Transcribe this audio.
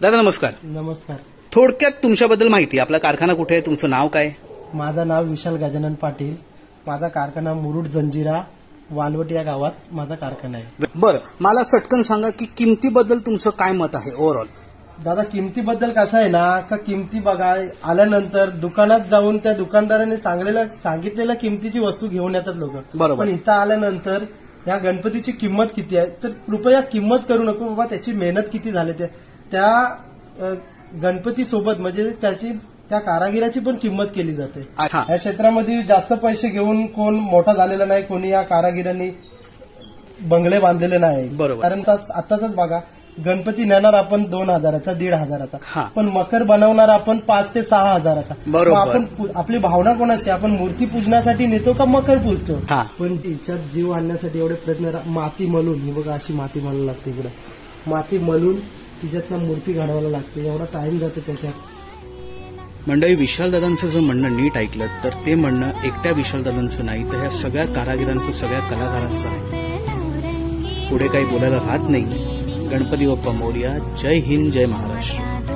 दादा नमस्कार. नमस्कार. थोडक्यात तुमच्याबद्दल माहिती. आपला कारखाना कुठे आहे? तुमचं नाव काय? माझं नाव विशाल गजानन पाटील. माझा कारखाना मुरुड जंजिरा वालवट या गावात माझा कारखाना आहे. बरं. मला चटकन सांगा की किमतीबद्दल तुमचं काय मत आहे ओव्हरऑल दादा किमतीबद्दल कसं आहे ना का किमती बघा आल्यानंतर दुकानात जाऊन त्या दुकानदाराने सांगलेल्या सांगितलेल्या किमतीची वस्तू घेऊन येतात लोक. बरोबर. पण इथं आल्यानंतर या गणपतीची किंमत किती आहे? तर कृपया किंमत करू नको बाबा त्याची मेहनत किती झाली ते. त्या गणपती सोबत म्हणजे त्याची त्या कारागिराची पण किंमत केली जाते हा. या क्षेत्रामध्ये जास्त पैसे घेऊन कोण मोठा झालेला नाही कोणी या कारागिरांनी बंगले बांधलेले नाही बरोबर. कारण आताच बघा गणपती नेणार आपण दोन हजाराचा दीड हा. हजाराचा पण मकर बनवणार आपण पाच ते सहा हजाराचा बरोबर. आपण आपली भावना कोणाची आपण मूर्ती पूजनासाठी नेतो का मकर पूजतो हा. पण तिच्यात जीव आणण्यासाठी एवढे प्रयत्न माती मलून ही बघा अशी माती मलायला लागते इकडे माती मलून तिच्यातनं मूर्ती घडवायला लागते एवढा टाइम जातो त्याच्यात. मंडळी विशालदादांचं जर म्हणणं नीट ऐकलं तर ते म्हणणं एकट्या विशालदादांचं नाही तर ह्या सगळ्या कारागिरांचं सगळ्या कलाकारांचं आहे. पुढे काही बोलायला राहत नाही. गणपती बाप्पा मोर्या जय हिंद जय महाराष्ट्र.